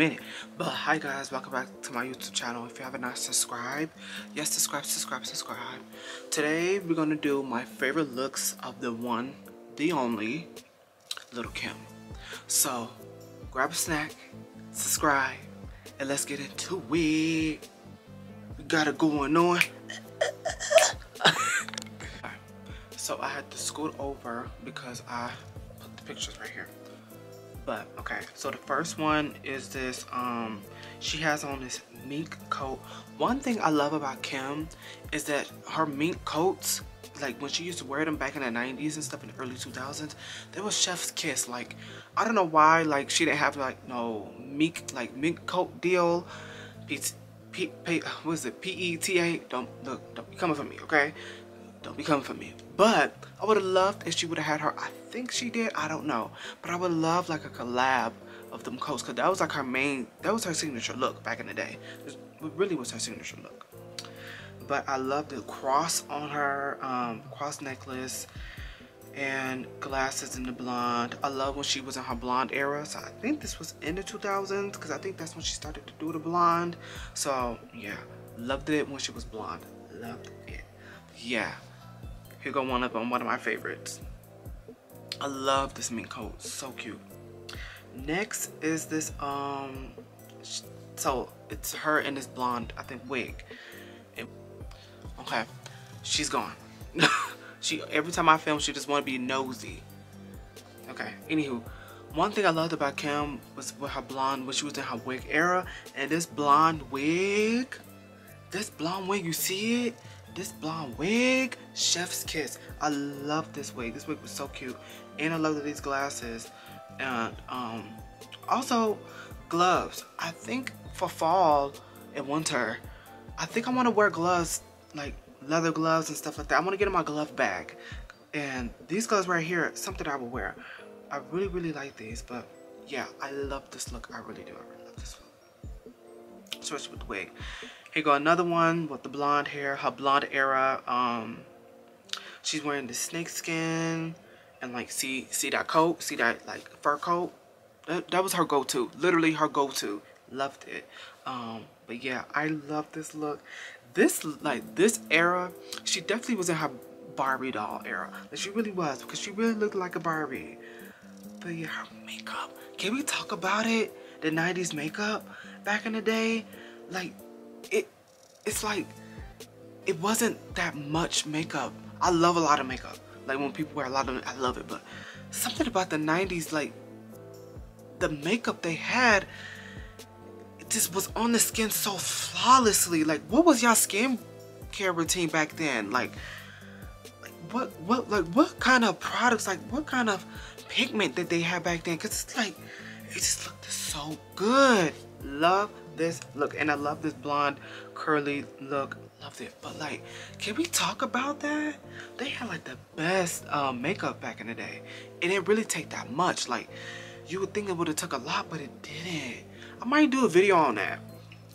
minute. But hi guys, welcome back to my YouTube channel. If you haven't not subscribed, yes, subscribe, subscribe, subscribe. Today we're gonna do my favorite looks of the one, the only, Lil Kim. So grab a snack, subscribe, and let's get into it. We got it going on. so I had to scoot over because I put the pictures right here but okay so the first one is this um she has on this mink coat. One thing i love about kim is that her mink coats like when she used to wear them back in the 90s and stuff in the early 2000s they was chef's kiss. Like i don't know why like she didn't have like no mink like mink coat deal. P, P, P what is it? P-e-t-a don't look don't be coming for me okay don't be coming for me but I would have loved if she would have had her. I think she did. I don't know. But I would love like a collab of them coats because that was like her main, that was her signature look back in the day. It really was her signature look. But I love the cross on her, um, cross necklace and glasses in the blonde. I love when she was in her blonde era. So I think this was in the 2000s because I think that's when she started to do the blonde. So yeah, loved it when she was blonde. Loved it. Yeah, here go one of them, one of my favorites. I love this mink coat, so cute. Next is this, um, so it's her in this blonde, I think, wig. It, okay, she's gone. she Every time I film, she just want to be nosy. Okay, anywho, one thing I loved about Kim was with her blonde, when she was in her wig era, and this blonde wig, this blonde wig, you see it? This blonde wig chef's kiss. I love this wig. This wig was so cute. And i love these glasses. And um also gloves. I think for fall and winter i think i want to wear gloves like leather gloves and stuff like that. I want to get in my glove bag. And these gloves right here something i will wear. I really really like these but yeah i love this look. I really do. I really love this look especially with the wig here go another one with the blonde hair, her blonde era. Um, she's wearing the snake skin and like see see that coat, see that like fur coat. That, that was her go-to, literally her go-to. Loved it. Um, but yeah, I love this look. This like this era, she definitely was in her Barbie doll era. Like she really was because she really looked like a Barbie. But yeah, her makeup. Can we talk about it? The 90s makeup back in the day? Like it it's like it wasn't that much makeup. I love a lot of makeup. Like when people wear a lot of I love it. But something about the 90s, like the makeup they had, it just was on the skin so flawlessly. Like what was y'all skin care routine back then? Like, like what what like what kind of products, like what kind of pigment did they have back then? Cause it's like it just looked so good. Love this look and I love this blonde curly look. Loved it but like can we talk about that? They had like the best um, makeup back in the day. It didn't really take that much. Like you would think it would have took a lot but it didn't. I might do a video on that.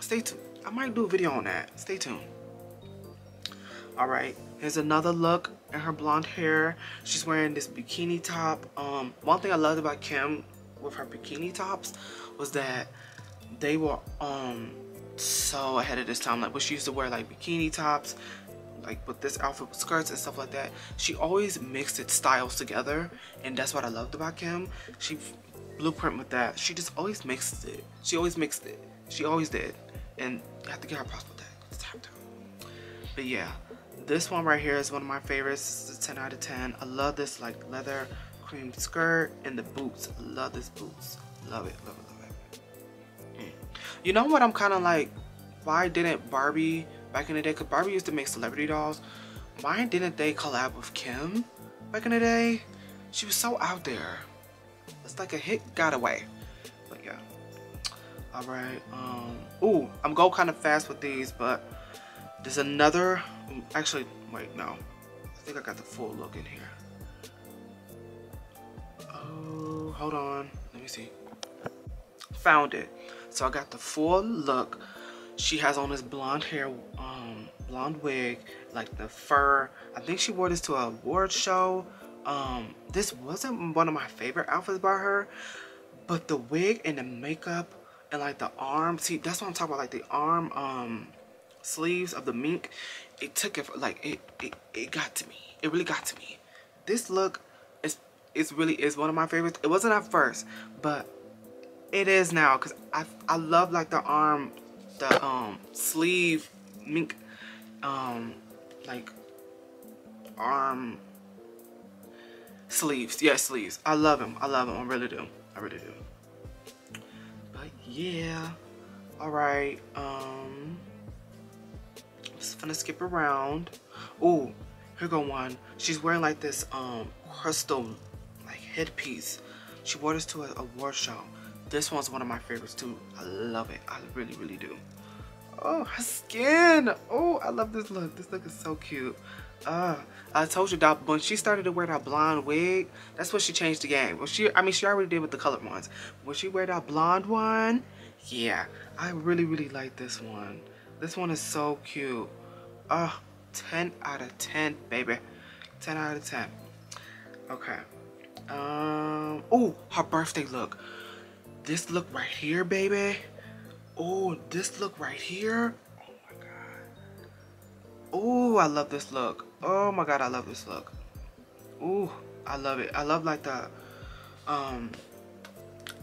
Stay tuned I might do a video on that. Stay tuned. All right here's another look in her blonde hair. She's wearing this bikini top. Um one thing I loved about Kim with her bikini tops was that they were um so ahead of this time like when she used to wear like bikini tops like with this outfit with skirts and stuff like that. She always mixed its styles together and that's what I loved about Kim. She blueprint with that. She just always mixed it. She always mixed it. She always did. And you have to get her props that. It's have to but yeah this one right here is one of my favorites. It's a 10 out of 10 I love this like leather cream skirt and the boots. Love this boots. Love it. Love it you know what I'm kind of like, why didn't Barbie back in the day, because Barbie used to make celebrity dolls, why didn't they collab with Kim back in the day? She was so out there. It's like a hit got away. But yeah. Alright, um, ooh, I'm going kind of fast with these, but there's another, actually, wait, no. I think I got the full look in here. Oh, hold on. Let me see. Found it. So I got the full look. She has on this blonde hair, um, blonde wig, like the fur. I think she wore this to a award show. Um, this wasn't one of my favorite outfits by her, but the wig and the makeup and like the arm see that's what i'm talking about like the arm um sleeves of the mink it took it for, like it it, it got to me it really got to me this look is it's really is one of my favorites it wasn't at first but it is now because i i love like the arm the um sleeve mink um like arm sleeves. Yeah sleeves. I love them i love them i really do. I really do. But yeah. All right um I'm just gonna skip around. Oh here go one. She's wearing like this um crystal like headpiece. She wore this to a award show this one's one of my favorites too i love it i really really do oh her skin oh i love this look this look is so cute uh, I told you that when she started to wear that blonde wig, that's when she changed the game. Well, she, I mean, she already did with the colored ones. When she wear that blonde one, yeah, I really, really like this one. This one is so cute. Uh, 10 out of 10, baby. 10 out of 10. Okay. Um, oh, her birthday look. This look right here, baby. Oh, this look right here. Oh my God. Oh, I love this look. Oh my God, I love this look. Oh, I love it. I love like the, um,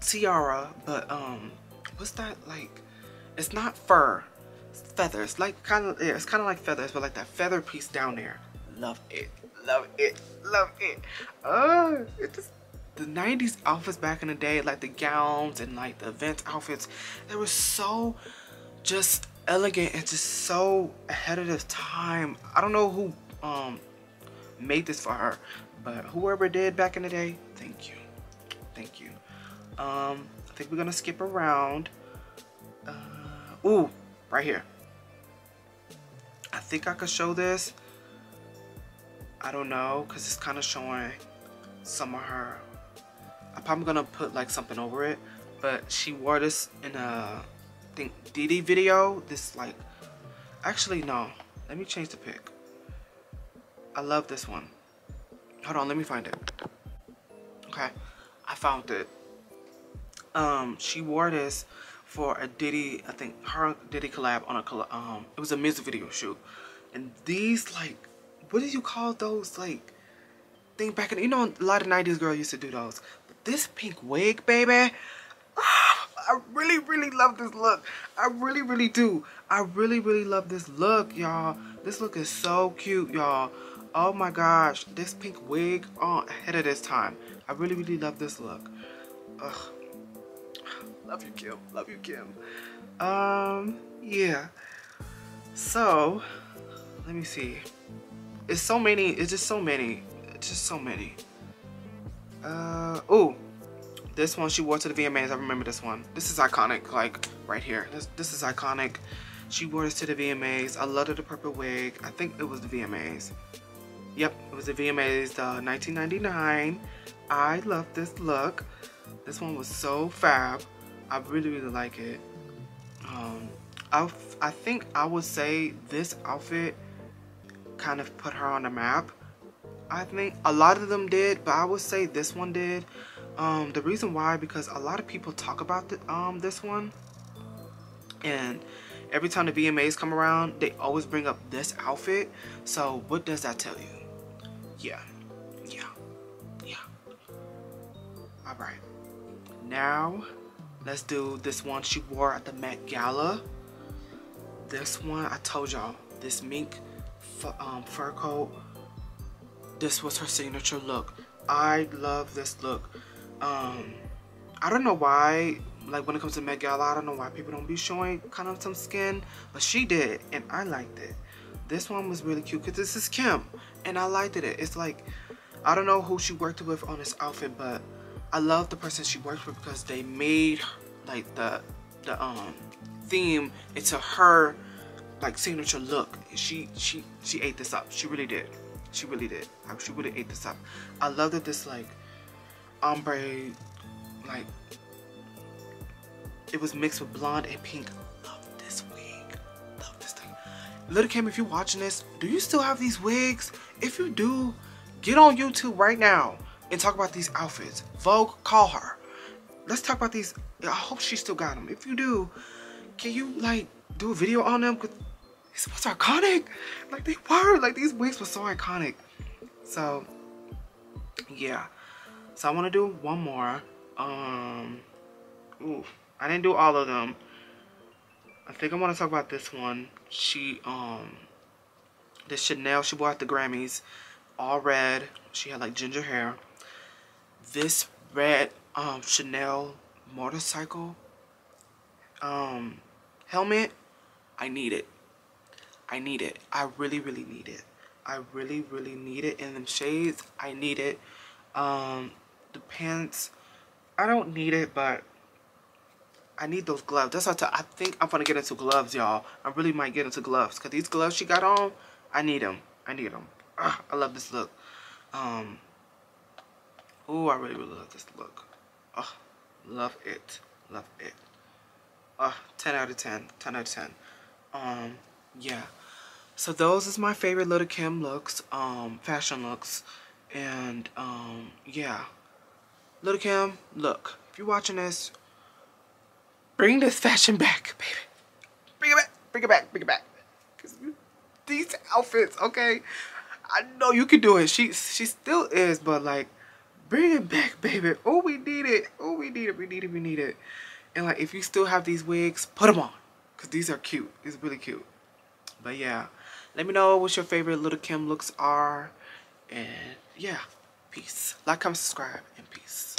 tiara, but, um, what's that like it's not fur it's feathers like kind of yeah, it's kind of like feathers but like that feather piece down there love it love it love it oh it just the 90s outfits back in the day like the gowns and like the event outfits they were so just elegant and just so ahead of the time i don't know who um made this for her but whoever did back in the day thank you thank you um I think we're gonna skip around. Uh, ooh, right here. I think I could show this. I don't know, cause it's kind of showing some of her. Probably gonna put like something over it, but she wore this in a I think Diddy video. This like, actually no. Let me change the pic. I love this one. Hold on, let me find it. Okay, I found it um, she wore this for a Diddy, I think her Diddy collab on a um, it was a music video shoot, and these like, what do you call those like, thing back in, you know, a lot of 90s girls used to do those. This pink wig, baby, ah, I really, really love this look. I really, really do. I really, really love this look, y'all. This look is so cute, y'all. Oh my gosh, this pink wig, oh, ahead of this time. I really, really love this look. Ugh. Love you, Kim. Love you, Kim. Um, yeah. So, let me see. It's so many. It's just so many. It's just so many. Uh, oh. This one she wore to the VMAs. I remember this one. This is iconic, like, right here. This, this is iconic. She wore this to the VMAs. I loved the purple wig. I think it was the VMAs. Yep, it was the VMAs, uh, 1999. I love this look. This one was so fab. I really, really like it. Um, I, I think I would say this outfit kind of put her on the map. I think a lot of them did, but I would say this one did. Um, the reason why, because a lot of people talk about the, um, this one. And every time the VMAs come around, they always bring up this outfit. So what does that tell you? Yeah, yeah, yeah. All right. Now Let's do this one she wore at the Met Gala. This one, I told y'all, this mink um, fur coat, this was her signature look. I love this look. Um, I don't know why, like when it comes to Met Gala, I don't know why people don't be showing kind of some skin, but she did, and I liked it. This one was really cute because this is Kim, and I liked it. It's like, I don't know who she worked with on this outfit, but I love the person she worked with because they made like the the um theme into her like signature look. She she she ate this up. She really did. She really did. She really ate this up. I love that this like ombre like it was mixed with blonde and pink. Love this wig. Love this thing. Lil Kim, if you're watching this, do you still have these wigs? If you do, get on YouTube right now and talk about these outfits. Vogue, call her. Let's talk about these I hope she still got them. If you do, can you like do a video on them? Cause these was iconic. Like they were. Like these wigs were so iconic. So yeah. So I want to do one more. Um. Ooh, I didn't do all of them. I think I want to talk about this one. She um. This Chanel she bought the Grammys, all red. She had like ginger hair. This red um Chanel motorcycle um helmet I need it I need it. I really really need it. I really really need it. In them shades I need it. Um the pants I don't need it but I need those gloves. That's what I think I'm gonna get into gloves y'all. I really might get into gloves because these gloves she got on I need them I need them Ugh, I love this look. Um oh I really really love this look. Oh, love it. Love it. Oh, 10 out of 10. 10 out of 10. Um, yeah. So those is my favorite Lil Kim looks, um, fashion looks. And, um, yeah. Lil Kim, look. If you're watching this, bring this fashion back, baby. Bring it back. Bring it back. Bring it back. Cause these outfits, okay? I know you can do it. She, she still is, but like, Bring it back, baby. Oh, we need it. Oh, we need it. We need it. We need it. And like, if you still have these wigs, put them on. Because these are cute. Are really cute. But yeah. Let me know what your favorite Lil Kim looks are. And yeah. Peace. Like, comment, subscribe, and peace.